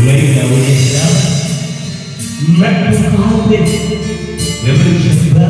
Говорит Ауния Синава, Мэтт Мухаммед, говорит Шахиба,